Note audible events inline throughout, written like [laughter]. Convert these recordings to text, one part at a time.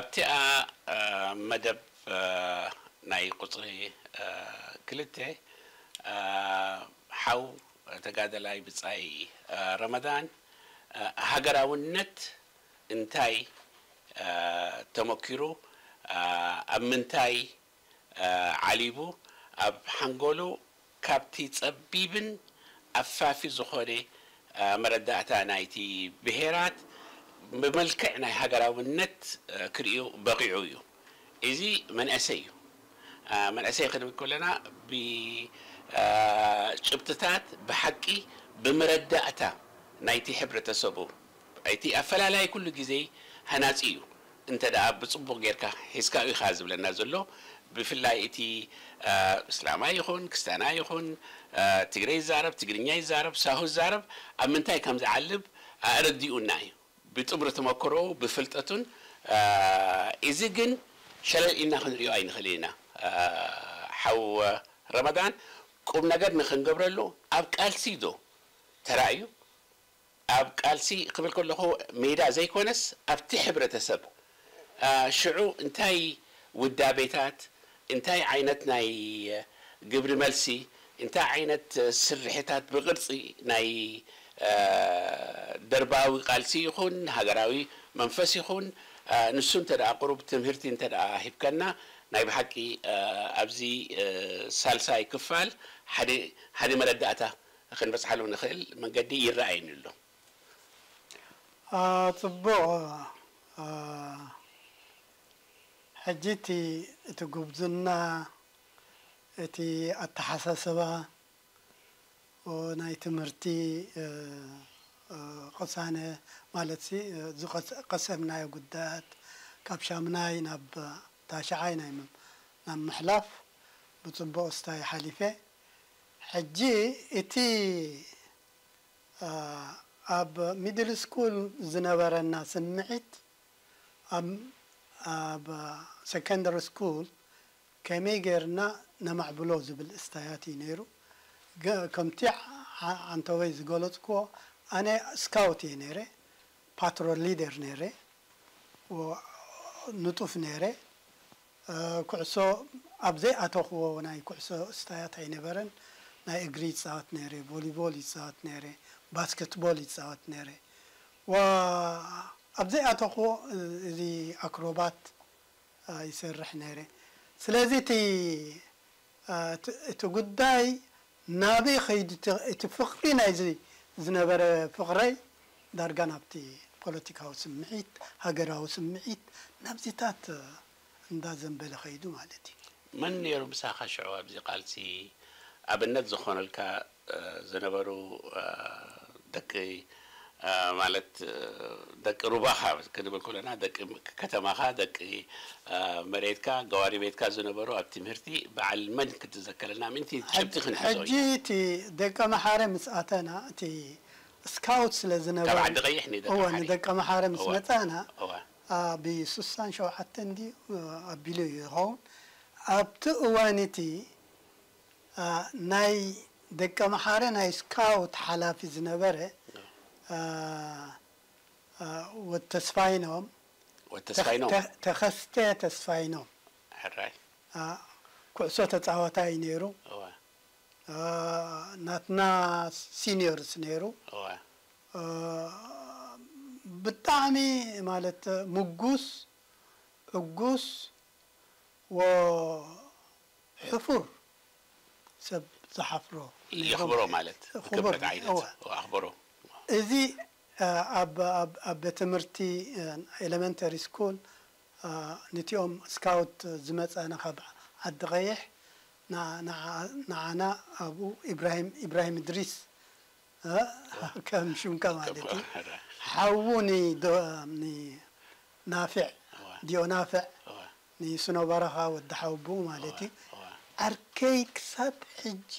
ኣብቲኣ መደብ ናይ ቁፅሪ ክልተ ሓው ተጋደላይ ብፃይ ረመዳን ሃገራውነት እንታይ ተመኪሩ ኣብ ምንታይ ዓሊቡ ኣብ ሓንጎሉ ካብቲ ፀቢብን ኣፋፊ ዝኾነ መረዳእታ ናይቲ ብሄራት ብመልክዕ ናይ ሃገራውነት ክርእዩ በቂዑ እዩ እዚ መንእሰይ እዩ መንእሰይ ክንብል ከለና ብጭብጥታት ብሓቂ ብምረዳእታ ናይቲ ሕብረተሰቡ እቲ ኣፈላላይ ኩሉ ግዜ ሃናፂ እዩ እንተ ደኣ ብፅቡቅ ጌርካ ሒዝካ ኢኻ ዝብለና ዘሎ ብፍላይ እቲ እስላማ ይኹን ክርስቲያና ይኹን ትግረ ይዛረብ ትግርኛ ይዛረብ ሳሁ ይዛረብ ኣብ ምንታይ ከም ዝዓልብ ኣረዲኡና እዩ ብጥምሪ ተመክሮ ብፍልጠቱን እዚ ግን ሸለል ኢልና ክንሪኦ ኣይንኽእል ኢና ሓው ረመዳን ቁም ነገር ንክንገብረሉ ኣብ ቃልሲ ዶ ተራእዩ ኣብ ቃልሲ ክብል ከለኹ ሜዳ ዘይኮነስ ኣብቲ ሕብረተሰብ ሽዑ እንታይ ውዳቤታት እንታይ ዓይነት ናይ ግብሪ መልሲ እንታይ ዓይነት ስርሕታት ብቅርፂ ናይ درباوي قالسي خون هجراوي منفسي خون نسون تدعى قرب تمهرتين تدعى هبكنا نايب بحقي أبزي سالساي كفال حدي حدي مردأتا. خن بس حلو نخل من قدي يرأين له آه طبعا آه حجتي تقبضنا تي التحسسبه ናይ ትምህርቲ ቅሳነ ማለት ዝቀሰምናዮ ጉዳያት ካብ ሻምናይ ናብ ታሽዓይ ናይ ናብ ምሕላፍ ብፅቡቅ ስታይ ሓሊፈ ሕጂ እቲ ኣብ ሚድል ስኩል ዝነበረና ስምዒት ኣብ ሰከንደሪ ስኩል ከመይ ጌርና ነማዕብሎ ዝብል እስታያት እዩ ነይሩ ከምቲ ዓንተወይ ዝገለፅክዎ ኣነ ስካውት እየ ነይረ ፓትሮል ሊደር ነይረ ንጡፍ ነይረ ኩዕሶ ኣብዘይ ኣተኽዎ ናይ ኩዕሶ እስታያት ኣይነበረን ናይ እግሪ ይፃወት ነይረ ቮሊቦል ይፃወት ነይረ ባስኬትቦል ይፃወት ነይረ ኣብዘይ ኣተኽዎ እዚ ኣክሮባት ይሰርሕ ነይረ ስለዚ እቲ እቲ ጉዳይ ናበይ ከይዲ እቲ ፍቅሪ ናይ ዝነበረ ፍቅረይ ዳርጋ ናብቲ ፖለቲካዊ ስምዒት ሃገራዊ ስምዒት ናብዚታት እንዳዘንበለ ከይዱ ማለት እዩ መን ነይሩ ምሳኻ ሽዑ ኣብዚ ቃልሲ ኣብነት ዝኾነልካ ዝነበሩ ደቂ ማለት ደቂ ሩባኻ ክንብል ከለና ደቂ ከተማኻ ደቂ መሬትካ ገዋሪ ቤትካ ዝነበሩ ኣብ ትምህርቲ በዓል መን ክትዘከረና ምንቲ ጭብጢ ክንሕዞ ሕጂ እቲ ደቀ መሓረ ምስ ኣተና እቲ ስካውት ስለ ዝነበረ ካብ ዓዲ ቀይሕ እወ ንደቀ መሓረ ምስ መፃና ብስሳን ሸውዓተን ዲ ኣቢሉ እዩ ይኸውን ኣብቲ እዋን እቲ ናይ ደቀ መሓረ ናይ ስካውት ሓላፊ ዝነበረ ወድ ተስፋይኖም ወተስፋይኖም ተኸስተ ተስፋይኖም ሕራይ ኩዕሶ ተፃዋታይ ነይሩ እወ አ፣ ናትና ሲኒየርስ ነይሩ እወ አ፣ ብጣዕሚ ማለት ምጉስ ዕጉስ ወሕፉር ሰብ ዝሓፍሮ ነይሮም። ይኽብሮ ማለት ክቡር ክብረት ዓይነት እወ። ኣኽብሮ እዚ አ፣ ኣብ ኣብ- ኣብ ቤት ትምህርቲ ኤሌመንተሪ ስኩል ነቲኦም ስካውት ዝመፀና ካብ ዓዲ ቀይሕ ና- ንዓ- ንዓና ኣብኡ ኢብራሂም ኢብራሂም እድሪስ አ፣ ከም ሽምካ ማለት እዩ ሓዉ ናፍዕ እወ ዲኦ ናፍዕ እወ ንስኖ በረኻ ወዲ ሓውቡ ማለት እዩ እወ ዓርከይ ክሳብ ሕጂ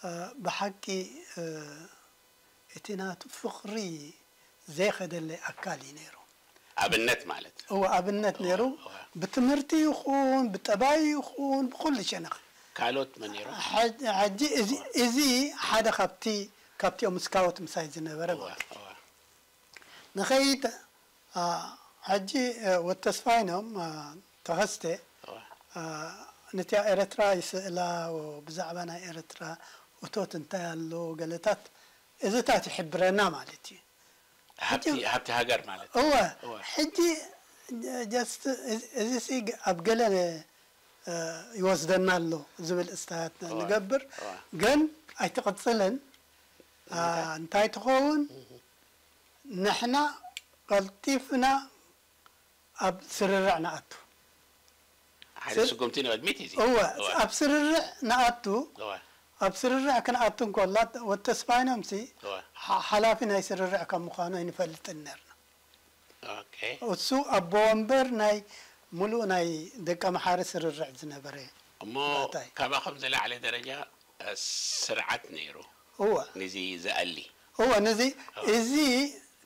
አ፣ ብሓቂ አ፣ እቲ ናቱ ፍቕሪ ዘይኸደለይ ኣካል እዩ ነይሩ ኣብነት ማለት እዎ ኣብነት ነይሩ እወ። ብትምህርቲ ይኹን ብጠባይ ይኹን ብኩሉ ሸነኽ ካልኦት መን ነይሮም ሐ- ሕጂ እዚ- እዚ ሓደ ካብቲ ካብቲኦም ስካውት ምሳይ ዝነበረ እወ ማለት እዩ እወ ንኸይድ አ፣ ሕጂ አ፣ ወተስፋይኖም አ፣ ተኸስተ እወ አ፣ ነቲ ኤርትራ ይስእላ ወ- ብዛዕባ ናይ ኤርትራ እቶት እንታይ ኣሎ ገለታት እዚታት ይሕብረና ማለት እዩ ሃብቲ ሃብቲ ሃገር ማለት እወ እወ። ሕጂ ጀስት እዚ ሲ ኣብ ገለ አ፣ ይወስደና ኣሎ ዝብል እስታያት እወ፣ ንገብር እወ። ግን ኣይትቕፅልን አ፣ እንታይ ትኸውን ንሕና ቀልጢፍና ኣብ ስርርዕ ንኣቱ ሓደ ስጉምቲ ንቅድሚት እዩ እወ ኣብ ስርርዕ ንኣቱ እወ ኣብ ስርርዕ ክንኣቱ እንከላ ወተስፋይኖምሲ እወ ሓ- ሓላፊ ናይ ስርርዕ ከም ምዃኑ ኣይንፈልጥን ነርና ኦኬ እሱ ኣቦ ወንበር ናይ ሙሉእ ናይ ደቀ መሓሪ ስርርዕ ዝነበረ እሞ ባታይ። ካብኣኹም ዝለዓለ ደረጃ አ፣ ስርዓት ነይሩ እወ ነዚ ዝኣሊ እወ ነዚ እዚ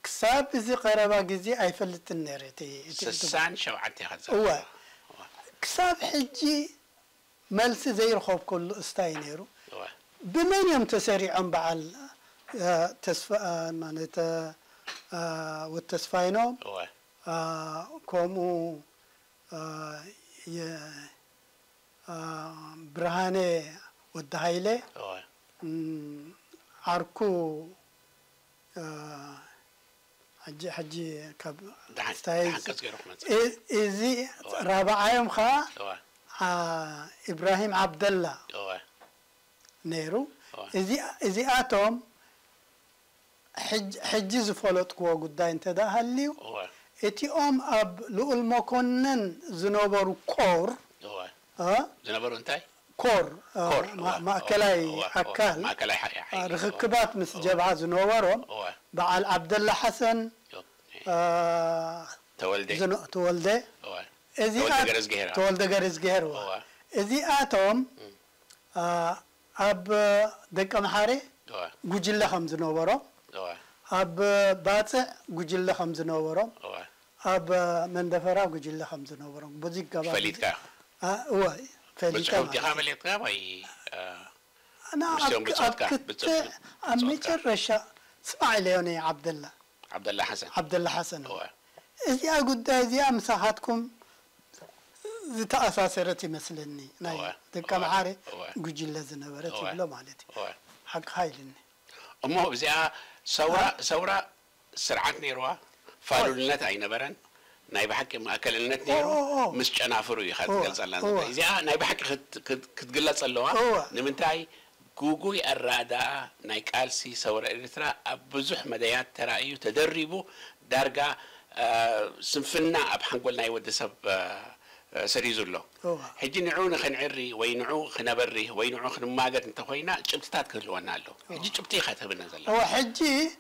ክሳብ እዚ ቀረባ ግዜ ኣይፈልጥን ነይረ እቲ እቲ- እቲ- ስሳን ሸውዓተ ኢኻ እወ ትዘክሮ። ክሳብ ሕጂ መልሲ ዘይረኸብ ከሉ እስታይ ነይሩ እወ ብመን እዮም ተሰሪዖም በዓል አ፣ ተስፋ አ፣ ማለት አ፣ ወተስፋይኖም እወ አ፣ ከምኡ አ፣ የ- አ፣ ብርሃኔ ወዲ ሃይሌ እወ እም፣ ዓርኩ አ፣ ሕጂ ሕጂ ካብ ድሓን ስታይ ድሓን ቀጽ ገይሩ ክመጽእ እ- እዚ ራብዓዮም ከዓ እወ አ፣ ኢብራሂም ዓብደላ እወ ነይሩ እወ እዚ- እዚኣቶም ሕጅ- ሕጂ ዝፈለጥክዎ ጉዳይ እንተዳ ሃልዩ እወ እቲኦም ኣብ ልኡል መኮነን ዝነበሩ ኮር እወ አ፣ ዝነበሩ እንታይ ኮር አ፣ ኮር ማ- ማእከላይ እወ፣ እወ፣ ኣካል ማእከላይ ሓ- አ፣ ሓይሊ ርክክባት ምስ ጀብሃ ዝነበሮም እወ በዓል ዓብደላ ሓሰን ኦኬ። አ፣ ተወልደ ዝነ- ተወልደ እወ እዚኣ- ተወልደ ገረዝ ገይራ ተወልደ ገረዝ ገይርዋ እወ እዚኣቶም አ፣ ኣብ ደቀ መሓሬ እወ ጉጅለ ከም ዝነበሮም እወ ኣብ ባፅዕ ጉጅለ ከም ዝነበሮም እወ ኣብ መንደፈራ ጉጅለ ከም ዝነበሮም በዚ ገባ ፈሊጥካ እወ ፈሊጠ ብፅሑፍ ዲኻ ማለት እዩ። ፈሊጥካ ወይ አ፣ እና ምስኦም ኣብ- ብፅሑፍካ፣ ኣብ ክተ ብፅሑፍ- ኣብ ብፅሑፍካ። መጨረሻ ስማዕ ኢለዮኒ ዓብደላ ዓብደላ ሓሰን ዓብደላ ሓሰን እወ እዚኣ ጉዳይ እዚኣ ምሳኻትኩም ዝተኣሳሰረት ይመስለኒ ናይ እወ፣ ደቀ እወ፣ መሓሪ እወ። ጉጅለ ዝነበረት እወ። ይብሎ ማለት እዩ እወ ሓቂ ሃይልኒ እሞ እዚኣ ሰውራ ሰውራ ስርዓት ነይርዋ ፋሉልነት ኣይነበረን ናይ ብሓቂ ማእከልነት ነይሩ ኦ፣ ኦ፣ ኦ። ምስ ጨናፍሩ ኢኻ እወ፣ ትገልጸላ እወ። እዚኣ ናይ ብሓቂ ክት- ክት- ክትግለጽ ኣለዋ እወ። ንምንታይ ጉጉይ ኣረኣዳኣ ናይ ቃልሲ ሰውራ ኤርትራ ኣብ ብዙሕ መደያት ተራእዩ ተደሪቡ ዳርጋ አ፣ ስንፍና ኣብ ሓንጎል ናይ ወዲ ሰብ سريزلو. حجي نعون خن عري وينعو خن بري وينعو خن ما قد انتهينا جبتات كلونا له حجي جبتي خاتها بنزل. هو حجي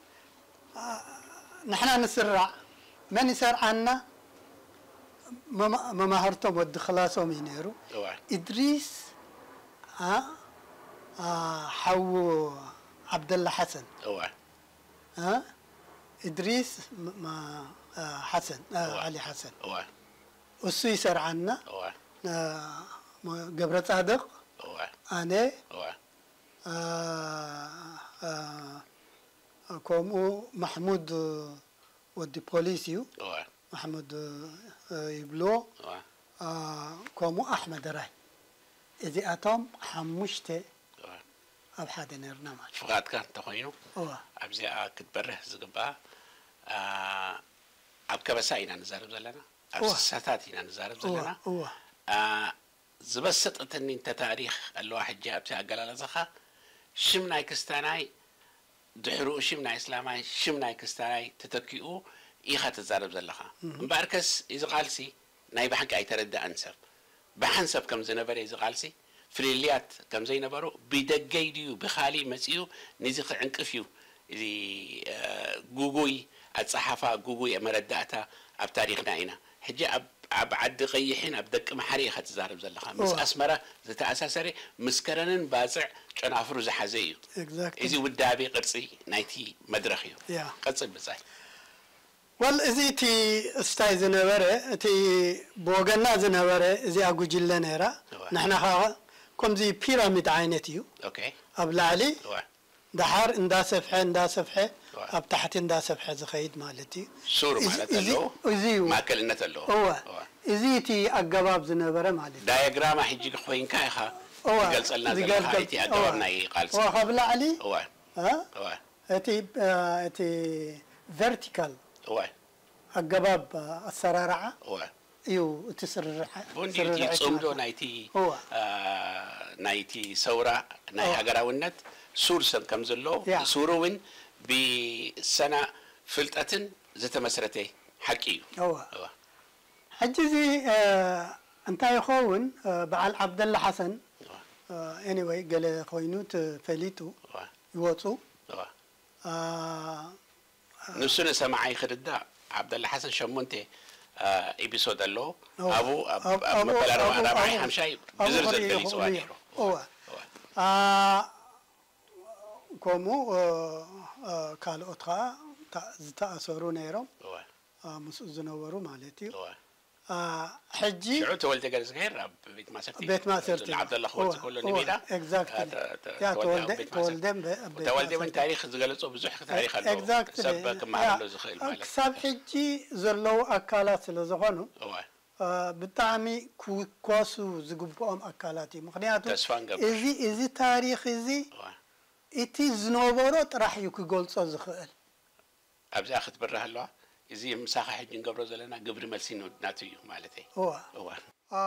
آه نحنا نسرع. من يسرع عنا؟ ما ما هرتم ود خلاصو مينيرو إدريس ها آه حو عبد الله حسن. أوه. ها إدريس ما آه، حسن آه علي حسن. أوه. وسي سر عنا قبرة صادق أنا كومو محمود ودي بوليسيو محمود يبلو كومو أحمد راي إذا أتوم حمشت أبحاد نرنما فقط كان تخينو أبزي أكد بره زقبا أبكبسا إنا نزارب زلنا ኣብ እዋ። ስሳታት ኢና ንዛረብ እዋ ዘለና እዋ አ፣ ዝበሰጠትኒ እንተ ታሪክ ኣለዋ ሕጂ ኣብቲ ኣገላልጻኻ ሽም ናይ ክስታናይ ድሕሪኡ ሽም ናይ እስላማይ ሽም ናይ ክስታናይ ተተኪኡ ኢኻ ትዛረብ ዘለኻ እምበኣር ከስ እዚ ቃልሲ ናይ ብሓቂ ኣይተረዳእን ሰብ ብሓን ሰብ ከም ዝነበረ እዚ ቃልሲ ፍልልያት ከም ዘይነበሩ ብደገይ ድዩ ብኻሊእ መፂኡ ነዚ ክዕንቅፍ እዩ እዚ አ፣ ጉጉይ ኣፀሓፋ ጉጉይ መረዳእታ ኣብ ታሪክና ኢና ሕጂ ኣብ ኣብ ዓዲ ቀይሕን ኣብ ደቂ መሓሪ ኢኻ ትዛረብ ዘለኻ ምስ እዋ። ኣስመራ ዝተኣሳሰረ ምስ ከረንን ባፅዕ ጨናፍሩ ዝሓዘ እዩ ኤግዛክት እዚ ውዳቤ ቅርፂ ናይቲ መድረክ እዩ ያ ቀፅል ብፃይ ወል እዚ እቲ እስታይ ዝነበረ እቲ ብወገና ዝነበረ እዚኣ ጉጅለ ነይራ እዋ። ንሕና ከዓ ከምዚ ፒራሚድ ዓይነት እዩ ኦኬ ኣብ ላዕሊ دحار اندا سفحه اندا سفحه اب تحت اندا سفحه زخيد مالتي سورو مالت الله ما كلنت الله هو ازيتي اقباب زنبره مالتي دايجرام حجي خوين كايخه هو قلصلنا زي حالتي ادورنا قال هو قبل علي هو ها هو اتي اتي فيرتيكال هو اقباب السرارعه هو አ፣ እቲ ቨርቲካል እዋ ኣገባብ ኣሰራርዓ እዋ እዩ እቲ ስርርዕ ቦንዲ እቲ ስርርዕ ፅምዶ ማለት እዩ። ናይቲ እዋ አ፣ ናይቲ ሰውራ ናይ እዋ። ሃገራውነት ሱር ሰብ ከም ዘለዎ ያ። ሱሩ እውን ብሰና ፍልጠትን ዝተመስረተ ሓቂ እዩ እዋ እዋ ሕጂ እዚ አ፣ እንታይ ይኸውን አ፣ በዓል ዓብደላ ሓሰን እዋ ኤኒወይ ገለ ኮይኑ ተፈሊጡ እዋ ይወፁ እዋ አ፣ ንሱ ንሰማዓይ ክርዳእ ዓብደላ ሓሰን ሸሞንተ ايبيسودالو ابو ابو بلارو أنا معي همشاي بزر زلتلي سواحيرو هو. آه، كومو آه، آه، كالوتخا تأثروا نيرو. مس زنورو مالتي ነይሩ እዋ እዋ አ፣ ከምኡ አ፣ አ፣ ካልኦት ከዓ ታ- ዝተኣሰሩ ነይሮም እዋ አ፣ ምስኡ ዝነበሩ ማለት እዩ እዋ አ፣ ሕጂ ሽዑ ተወልደ ገዝገሄር ኣብ ቤት ማእሰርቲ ቤት ማእሰርቲ ዓብደላ ክወፅእ ከሎ ንሜዳ ኤግዛክትሊ ተ- ተ- ያ ተወልደ ተወልደ ኣብ ቤት ተወልደ ማእሰርቲ ተወልደ እውን ታሪክ ዝገለፆ ብዙሕ ታሪክ ኣለዎ ኤግዛክትሊ ሰብ ክመሃረሎ ዝኽእል ማለት ክሳብ ሕጂ ዘለው ኣካላት ስለ ዝኾኑ እዋ አ፣ ብጣዕሚ ክውከሱ ዝግብኦም ኣካላት እዩ ምክንያቱ ተስፋ ንገብር እዚ እዚ ታሪክ እዚ እዋ እቲ ዝነበሮ ጥራሕ እዩ ክገልፆ ዝኽእል ኣብዚኣ ክትብርህ ኣለዋ እዚ ምሳኻ ሕጂ ንገብሮ ዘለና ግብሪ መልሲ ናቱ እዩ ማለት እዩ እዋ እዋ አ፣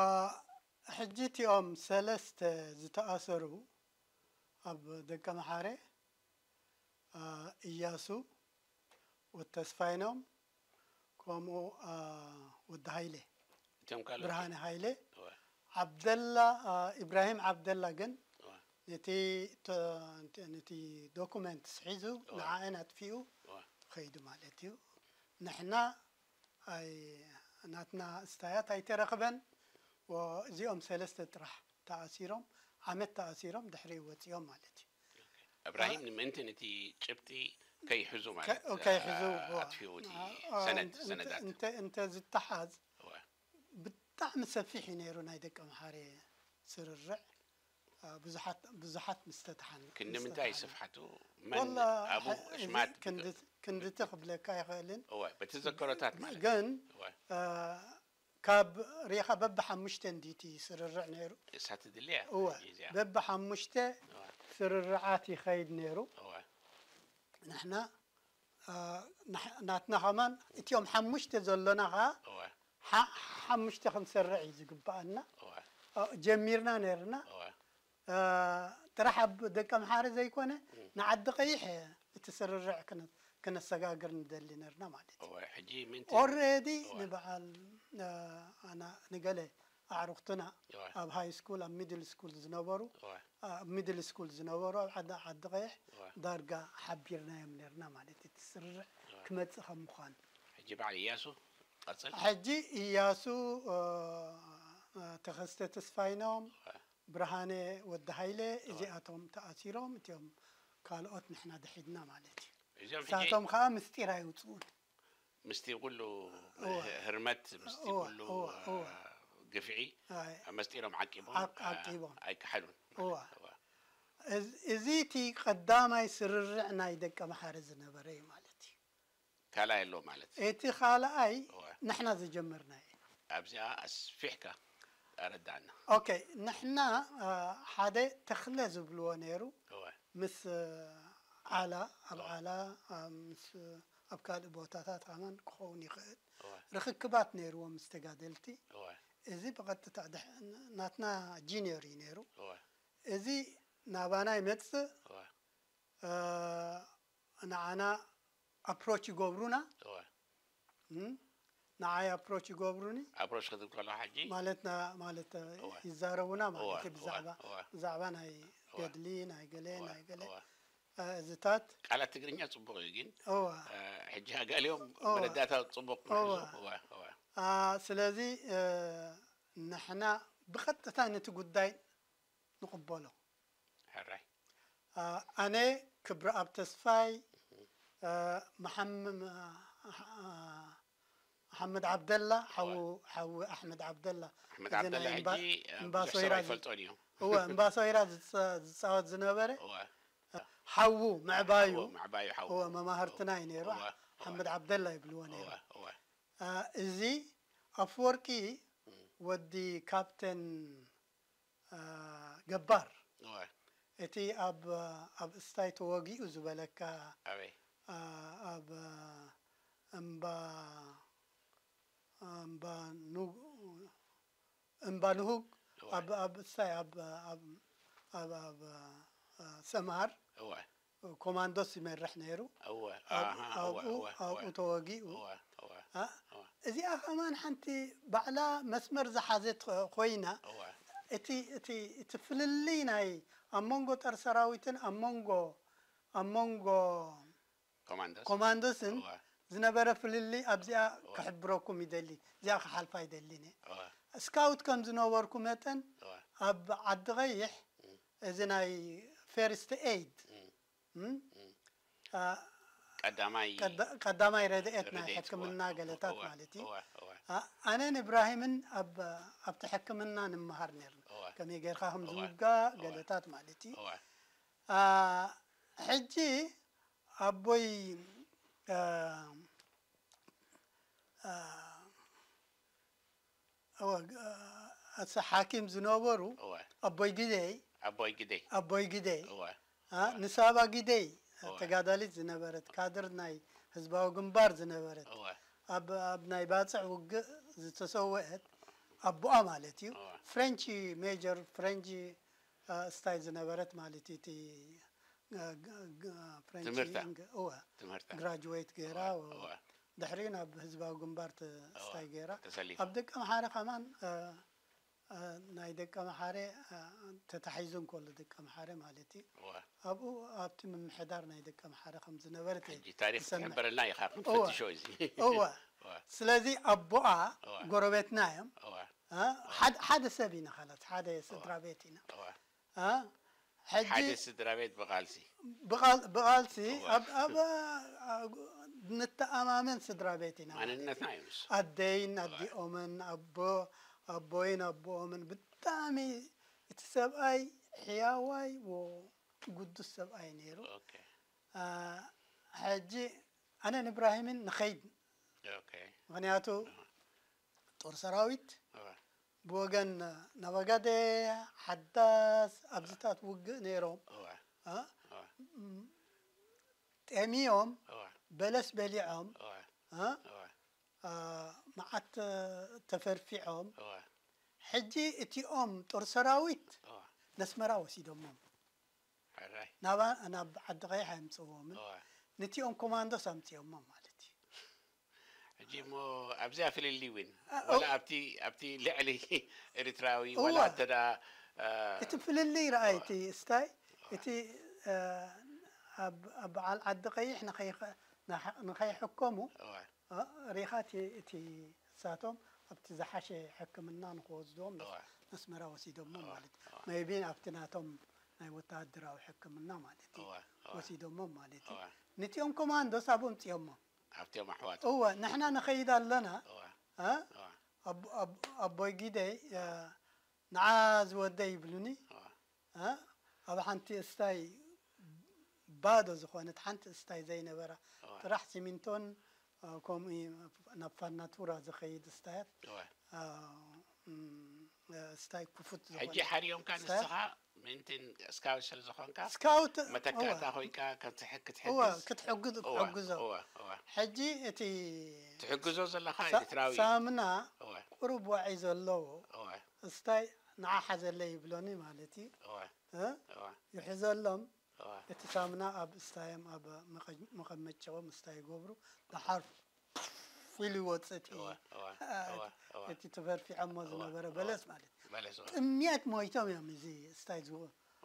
ሕጂ እቲኦም ሰለስተ ዝተኣሰሩ ኣብ ደቀ መሓረ አ፣ እያሱ ወተስፋይኖም ከምኡ አ፣ ወዲ ሃይሌ እቶም ካልኦት ብርሃነ ሃይሌ እዋ ዓብደላ አ፣ ኢብራሂም ዓብደላ ግን እዋ ነቲ ተ- ነቲ ዶኩመንት ስሒዙ ንዓአን ኣጥፊኡ እዋ ከይዱ ማለት እዩ ንሕና ኣይ ናትና እስታያት ኣይተረኽበን እዚኦም ሰለስተ ጥራሕ ተኣሲሮም ዓመት ተኣሲሮም ድሕሪ ወፂኦም ማለት እዩ እብራሂም ንምእንቲ ነቲ ጭብጢ ከይሕዙ ማለት ከ- ከይሕዙ ኣጥፊኡ እቲ ሰነድ ሰነዳት እንተ- እንተ ዝተሓዝ እዋ ብጣዕሚ ሰፊሕ እዩ ነይሩ ናይ ደቀ መሓረ ስርርዕ አ፣ ብዙሓት ብዙሓት ምስተተሓን ክንምንታይ ስፍሓቱ መን ወላ ኣብኡ ሐ- እሽማት እዚ ክንድ- ክንድቲ ክብለካ ይኽእልን እዋ በተዘከሮታት ማለት ግን እዋ አ፣ ካብ ሪኢኻ በብሓሙሽተ እንዲቲ ስርርዕ ነይሩ እሳት ድልያ እወ እዚኣ በብሓሙሽተ እዋ ስርርዓት ይኸይድ ነይሩ እዋ ንሕና አ፣ ናሕ- ናትና ኸማን እቲኦም ሓሙሽተ ዘሎና ከዓ እዋ ሓ- ሓሙሽተ ክንሰርዕ እዩ ዝግባአና እዋ አ፣ ጀሚርና ነርና እዋ አ፣ ጥራሕ ኣብ ደቀ መሓረ ዘይኮነ ንዓዲ ቀይሕ እቲ ስርርዕ ክነ- كنا كنسجاجر ندلنا مالتي وحجي من اوريدي نبعل أنا نقلة عرقتنا اب هاي سكول اب ميدل سكول زنبرو ميدل سكول زنبرو عدا عد غيح دارقا حبيرنا يملرنا مالتي تسرع كمت خمخان حجي بعد ياسو قصل حجي ياسو تخست تسفاينهم برهانه ودهايله زي اتهم تاثيرهم تيوم قالوا نحنا دحيدنا مالتي ساعتهم خا مستي راهي يوصلون. مستي يقول له هرمت مستي يقول له آه، قفعي. آه، مستي راهم معكبون معكبون هيك حلو. إزيتي يسر سررعنا يدق محارزنا بري مالتي. كالاي لو مالتي. إيتي خالاي نحنا زجمرنا جمرنا أبزي آه، اسفحكه أرد عنا أوكي. نحنا حدا تخلى زبلونيرو مس ዓላ ኣብ ዓላ አ፣ ምስ ኣብ ካልእ ቦታታት ኣማን ክኸውን ይኽእል እወ ርክክባት ነይርዎ ምስ ተጋደልቲ እወ እዚ ብቐጥታ ድሕ- ናትና ጂኒየር እዩ ነይሩ እወ እዚ ናባና ይመፅእ እወ አ፣ ንዓና ኣፕሮች ይገብሩና እወ እም፣ ንዓይ ኣፕሮች ይገብሩኒ ኣፕሮች ክትብል ከለካ ሕጂ ማለትና ማለት እወ። ይዛረቡና ማለት እወ፣ እዩ ብዛዕባ እወ፣ እወ። ብዛዕባ ናይ እወ። ገድሊ ናይ ገለ እወ፣ ናይ ገለ እወ። አ፣ እዝታት ቃላት ትግርኛ ፅቡቅ እዩ ግን እወ አ፣ ሕጂ ገሊኦም እወ። መረዳእታ ፅቡቅ እወ። ምሕዙ እወ እወ አ፣ ስለዚ አ፣ ንሕና ብቐጥታ ነቲ ጉዳይ ንቕበሎ ሕራይ አ፣ ኣነ ክብሪ ኣብ ተስፋይ አ፣ መሐም- አ፣ መሐመድ ዓብደላ ሓዊ ሓዊ ኣሕመድ ዓብደላ ኣሕመድ እዚ ዓብደላ ናይ ሕጂ እምባ- አ፣ እምባ حو مع بايو. مع بايو حو. هو ما مهرتناين يروح محمد عبد الله يبلون هو هو. آه، إزي أفوركي ودي كابتن آه، جبار. إتي أب أب استاي توغي زبلك ابي آه، أب أمبا أمبا نوغ أمبا نوغ. أب أب إستاي أب أب أب, أب سمار ኣብ አ፣ እምባ እምባ ኑ- እምባ ንሁግ እወ። ኣብ ኣብ እስታይ ኣብ ኣብ ኣብ ኣብ አ፣ ሰምሃር እወ ኮማንዶስ ይመርሕ ነይሩ እወ ኣብ- ኣሃ፣ እወ ኣብኡ እወ ኣብኡ እወ ተወጊኡ እወ እወ አ፣ እወ እዚኣ ከማን ሓንቲ ባዕላ መስመር ዝሓዘት ኮይና እወ እቲ እቲ እቲ ፍልልይ ናይ ኣብ መንጎ ጠር ሰራዊትን ኣብ መንጎ ኣብ መንጎ ኮማንዶስ ኮማንዶስን እወ ዝነበረ ፍልልይ ኣብዚኣ ክሕብረኩም ይደሊ እዚኣ ክሓልፋ ይደሊኒ እወ ስካውት ከም ዝነበርኩ መጠን እወ ኣብ ዓዲ ቀይሕ እዚ ናይ ፈርስት ኤድ እም፣ ቀዳማይ ቀዳማይ ረድኤት ናይ ረድኤት፣ ሕክምና እወ፣ ገለታት እወ፣ ማለት እዩ እወ እወ አ- ኣነን ኢብራሂምን ኣብ ኣብቲ ሕክምና ንምሃር ነርና እወ ከመይ ጌርካ ከም እወ፣ ዝውጋእ እወ። ገለታት ማለት እዩ እወ አ፣ ሕጂ ኣቦይ አ፣ አ፣ እወ አ፣ እሳ ሓኪም ዝነበሩ እወ ኣቦይ ግደይ ኣቦይ ግደይ ኣቦይ ግደይ እወ አ፣ ንሳባ ግደይ እወ። ተጋዳሊት ዝነበረት ካድር ናይ ህዝባዊ ግንባር ዝነበረት እወ ኣብ ኣብ ናይ ባፅዕ ውግእ ዝተሰውአት ኣቦኣ ማለት እዩ እወ። ፍሬንች ሜጀር ፍሬንች አ፣ ስታይ ዝነበረት ማለት እዩ እቲ አ፣ ግ- ግ- ፍሬንች ትምህርታ። እንግ- እወ ትምህርታ ግራጁዌት ገይራ እወ፣ እወ። ድሕሪኡ ናብ ህዝባዊ ግንባር ተ- ስታይ ገይራ ተሰሊፋ ኣብ ደቀ መሓረ ከማን አ፣ አ፣ ናይ ደቀ መሓረ አ፣ ተታሒዙ እንከሎ ደቀ መሓረ ማለት እዩ እወ ኣብኡ ኣብቲ ምምሕዳር ናይ ደቀ መሓረ ከም ዝነበረት እየ ሕጂ ታሪክ ዝሰምዕ። ትሕበረልና ኢኻ እወ። ክንፈትሾ እዚ እወ እወ ስለዚ ኣቦኣ እወ። ጎረቤትና እዮም እወ አ፣ ሓደ- ሓደ ሰብ ኢና ካላት ሓደ ስድራ ቤት ኢና እወ አ፣ ሕጂ ሓደ ስድራ ቤት ብቓልሲ ብቓል- ብቓልሲ እወ። ኣብ ኣብ አ፣ ንተኣማመን ስድራ ቤት ኢና ማንነትና እዩ ንሱ ኣደይን ኣዲኦምን ኣቦ ኣቦይን ኣቦኦምን ብጣዕሚ እቲ ሰብኣይ ሕያዋይ ወ ጉዱስ ሰብኣይ ነይሩ ኦኬ አ፣ ሕጂ ኣነን ኢብራሂምን ንኸይድ ኦኬ ምክንያቱ ጦር ሰራዊት እወ ብወገን ነበጋደ ሓዳስ ኣብዝታት ውግእ ነይሮም እወ አ፣ እወ ጠሚዮም እወ በለስ በሊዖም እወ አ፣ እወ አ፣ መዓት ተፈርፊዖም እወ ሕጂ እቲኦም ጦር ሰራዊት እወ ነስመራ ወሲዶሞም ሕራይ ናባ ናብ ዓዲ ቀይሕ ኣምፅዎምን እወ ነቲኦም ኮማንዶስ ኣምፅኦሞም ማለት እዩ ሕጂ እሞ ኣብዚኣ ፍልሊ እውን አ- ወላ ኣብቲ ኣብቲ ልዕሊ [laughs] ኤርትራዊ ወላ እወ። እንተዳ አ፣ እቲ ፍልልይ ረኣይ እቲ ስታይ እቲ አ፣ ኣብ ኣብ በዓል ዓዲ ቀይሕ ንኸይኸ- ንኸ- ንኸይሕከሙ እወ አ፣ ሪኻ እቲ እቲ እሳቶም ኣብቲ ዝሓሸ ሕክምና ንክወስድዎም እወ መስመራ ወሲዶሞም እወ፣ ማለት እዩ እወ። መይቢን ኣብቲ ናቶም ናይ ወታደራዊ ሕክምና ማለት እዩ እወ እወ ወሲዶሞም ማለት እዩ እወ ነቲኦም ኮማንዶስ ኣብኡ ምፅኦሞም ኣብቲኦም ኣሕዋት እወ ንሕና ንኸይድ ኣለና እወ አ፣ እወ ኣቦ- ኣቦ- ኣቦይ ግደይ አ፣ ንዓ ዝወደይ ይብሉኒ እወ አ፣ ኣብ ሓንቲ እስታይ ባዶ ዝኾነት ሓንቲ እስታይ ዘይነበራ እወ ጥራሕ ሲሚንቶን አ፣ ከምኡ ናብ ፋናቱራ ዝኸይድ እስታያት እወ አ፣ እም፣ ስታይ ክፉት ሕጂ ዝኾነ ሓርዮምካ ስታይ- ንስኻ ምእንትን ስካውት ስለ ዝኾንካ ስካውት መተካእታ እወ፣ ኮይንካ ከም ትሕ- እወ ክትሕግዝ ክትሕግዝ እወ፣ ክሕግዞ እወ፣ እወ። ሕጂ እቲ ትሕግዞ ዘለካ ሳ- ኤርትራዊ ሳምና እወ፣ ቁሩብ ዋዒ ዘለዎ እወ፣ እስታይ ንዓ ሓዘለ ይብሎኒ ማለት እዩ እወ፣ እ? እወ፣ ይሕዘሎም እወ፣ እቲ ሳሙና ኣብ እስታዮም ኣብ መቐ- መቐመጨኦም እስታይ ይገብሩ ድሓር ኢሉ ይወፅእ እቲ እወ፣ እወ፣ እወ፣ እወ። እቲ ተፈርፊዖሞ ዝነበረ በለስ ማለት እዩ በለስ እወ። ጥምየት ሞይቶም እዮም እዚ እስታይ ዝዎ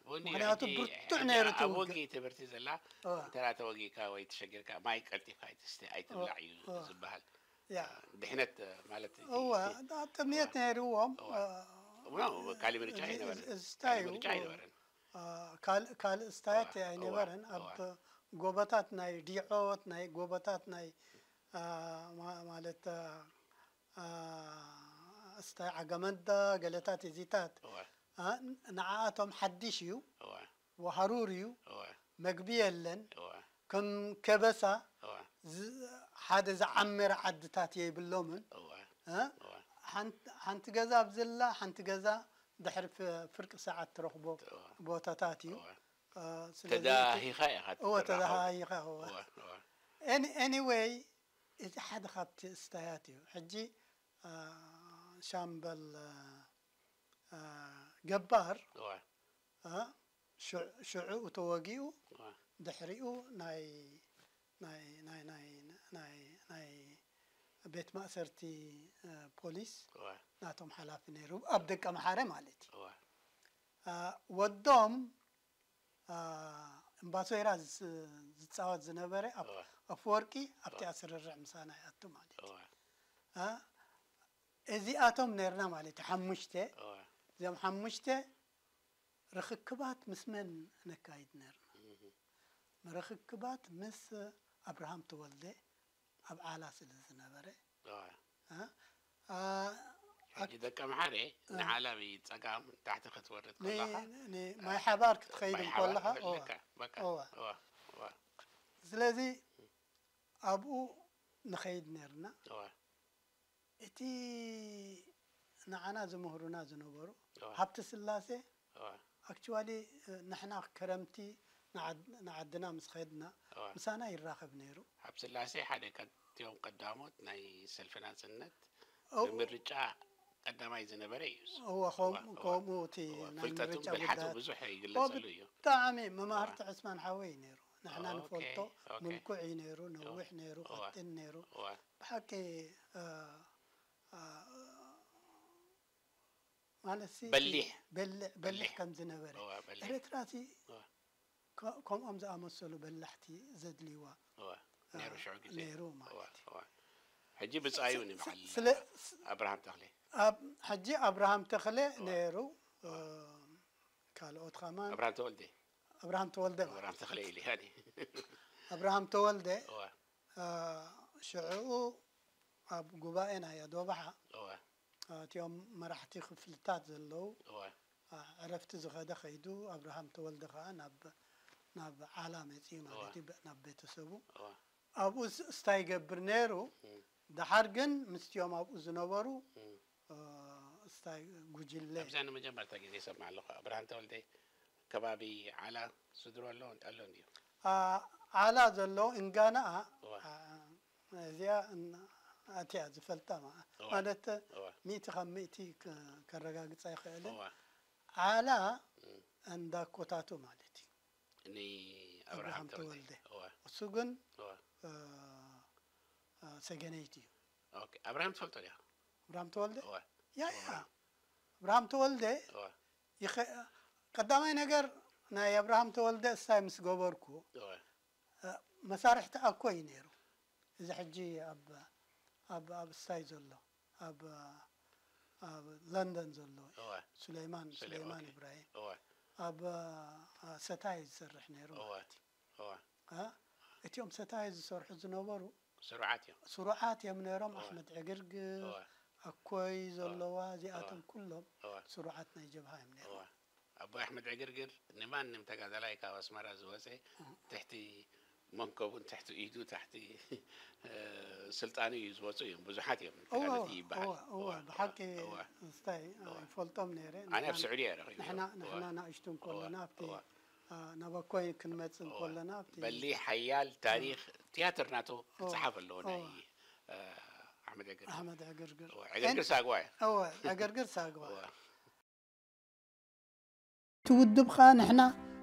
ቡኒ ምክንያቱ ሕጂ- ብርቱዕ ሕጂ ነይሩ እቲ ኣብ ውግእ። ወጊ ትምህርቲ ዘላ እወ። እንተራ ተወጊካ ወይ ተሸጊርካ ማይ ቀልጢፍካ ኣይትስተ ኣይትብላዕ እዩ እወ። ዝበሃል ያ ድሕነት ማለት እቲ- እወ ጥምየት ነይርዎም እወ። ኖ፣ ካሊእ ምርጫ ኣይነበረን እስታዩ ካሊእ ምርጫ ኣይነበረን ካልእ እስታያት እዋ፣ ኣይነበረን ኣብ ጎቦታት ናይ ዲዖት ናይ ጎቦታት ናይ ማለት እስታይ ዓገመንዳ ገለታት እዚታት ንዓኣቶም ሓድሽ እዩ ወሃሩር እዩ መግቢ የለን ከም ከበሳ ሓደ ዝዓመረ ዓድታት የይብሎምን ሓንቲ ገዛ ኣብዘላ ሓንቲ ገዛ دحر في فرق ساعات بو بوتاتاتي. تداهي خايخات هو تداهي هو اني اني واي إذا حد خط استهاتي حجي آه شامبل آه، آه، جبار آه شعو وتوقيو دحريو ناي ناي ناي ناي ناي ناي ቤት ማእሰርቲ አ፣ ፖሊስ እወ፣ ናቶም ሓላፊ ነይሩ ኣብ ደቀ መሓረ ማለት እዩ እወ፣ አ፣ ወዶም አ፣ እምባሶይራ ዝ- ዝፃወት ዝነበረ ኣብ እወ፣ ኣፈወርቂ ኣብቲ ኣስርርዕ ምሳና ይኣቱ ማለት እዩ እወ፣ አ፣ እዚኣቶም ነርና ማለት እዩ ሓሙሽተ እወ፣ እዚኦም ሓሙሽተ ርክክባት ምስ መን ነካይድ ነርና ርክክባት ምስ ኣብርሃም ተወልደ ኣብ ዓላ ስለ ዝነበረ እወ። አ፣ አ፣ ሕጂ ደቀ መሓሬ ንዓላሚ ፀጋም ታሕቲ ክትወርድ ን- ከለካ ን- ማይ ሓባር ክትኸይድ ማይ ሓባር ከለካ እወ። በለካ፣ በቃ፣ እወ። እወ፣ እወ፣ ስለዚ ኣብኡ ንኸይድ ነርና እወ፣ እቲ ንዓና ዝምህሩና ዝነበሩ እወ፣ ሃብቲ ስላሴ እወ፣ ኣክቹዋሊ ንሕና ክረምቲ نعد نعدنا مسخيدنا مسانا يراخب نيرو. حبس الله سي حدا كتيوم قداموت ناي سلفنا سنت مرجع قداماي زنبر يوس هو خوم قومو تي فلتتم بالحتو بزوح يقلصلو يو بتعمي ممارت عثمان حوي نيرو. نحن نفولتو ملكوعي نيرو نوح نيرو قتن نيرو. بحكي آه آه مالسي بليح. بليح كم زنبري إريتراتي ከምኦም ዝኣመሰሉ በላሕቲ ዘድልይዋ እወ፣ ነይሩ ሽዑ ግዜ ነይሩ እወ፣ ማለት እዩ እወ። ሕጂ ብፃዩ ንበዓል ስለ ኣብርሃም ተኽሌ ኣብ ሕጂ ኣብርሃም ተኽለ ነይሩ አ፣ ካልኦት ኸማን ኣብርሃም ተወልደ ኣብርሃም ተወልደ ኣብርሃም ተኽሌ ኢሉ ያኒ [laughs] ኣብርሃም ተወልደ እወ፣ አ፣ ሽዑኡ ኣብ ጉባኤ ናይ ኣዶባሓ እወ፣ እትዮም መራሕቲ ክፍልታት ዘለው እወ፣ አ፣ ዕረፍቲ ዝኸደ ኸይዱ ኣብርሃም ተወልደ ከዓ ናብ ናብ ዓላ መፂኡ ማለት እዩ ናብ ቤተሰቡ እወ፣ ኣብኡ ስ- እስታይ ይገብር ነይሩ እም፣ ድሓር ግን ምስትዮም ኣብኡ ዝነበሩ እም። አ፣ እስታይ ጉጅለ ኣብዛ ንመጀመርታ ግዜ ሰምዕ ኣለኹ ኣብርሃም ተወልደ ከባቢ ዓላ ስድሮ ኣሎ ኣሎ እንድዩ አ፣ ዓላ ዘሎ እንጋናኣ እዋ። አ፣ እዚኣ እን- ኣትያ ዝፈልጣ ማ- እዋ። ማለት እዋ። ሚእቲ ካብ ሚእቲ ከ- ከረጋግፃ ይኽእልን እዋ ዓላ እም። እንዳኮታቱ ማለት ني ابراهام تولده وسجن؟ آه، آه، سجنيتي. أوكي. ابراهام تفكر ابراهام تولده يا يا. ابراهام تولده يخ قدامي نجر نا ابراهام تولده سايمس جوبركو آه، مسارح تأكوي نيرو. إذا حجي أب أب أب ساي زلو أب أب لندن زلو. سليمان سليمان إبراهيم. ኣብ ኣብ ኣብ እስታይ ዘሎ ኣብ ኣብ ለንደን ዘሎ እዋ ሱለይማን ስለ- ሱለይማን ኦኬ። ኢብራሂም እዋ ኣብ አ፣ ሰታይ ዝሰርሕ ነይሩ እዋ ማለት እዩ እዋ አ፣ እቲኦም ሰታይ ዝሰርሑ ዝነበሩ ስሩዓት እዮም ስሩዓት እዮም ነይሮም እዋ። ኣሕመድ ዕግርግር እዋ ኣኮይ ዘለዋ እዚኣቶም እዋ። ኩሎም እዋ ስሩዓት ናይ ጀብሃ እዮም ነይሮም እዋ ኣቦ ኣሕመድ ዕግርግር ንማንም ተጋዳላይ ካብ ኣስመራ ዝወፀ ትሕቲ መንከቡን ትሕቲ ኢዱ ታሕቲ ስልጣኑ እዩ ዝወፁ እዮም ብዙሓት እዮም እዋ ተጋደልቲ ይበሃል እዋ እዋ ብሓቂ እዋ። ስታይ ይፈልጦም ነይረ ኣነ ኣብ ስዑድ እየ ረኺቦ ንሕና ንሕና ናእሽቱ ከለና ኣብቲ እዋ። ናበኮይ ክንመፅእ ከለና ኣብቲ በሊ ሓያል ታሪክ ቲያትር ናቱ ክፅሓፍ ኣለዎ ናይ ኣሕመድ ገር ኣሕመድ ዕግርግር ዕገርግር ሳግዋ እየ እወ ዕግርግር ሳግባ እዋ። እቲ ውድብ ከዓ ንሕና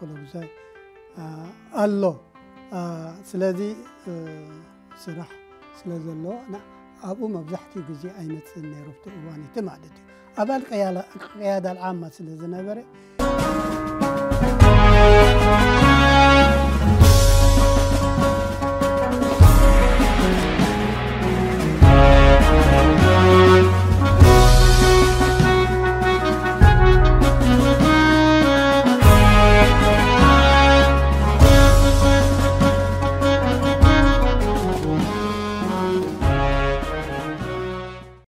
كلوزاي الله آه، آه، سلازي آه، سرح سلاز الله أنا أبو مبزحتي جزي أين تسنى رفت أواني أبال قيادة العامة سلازي نبري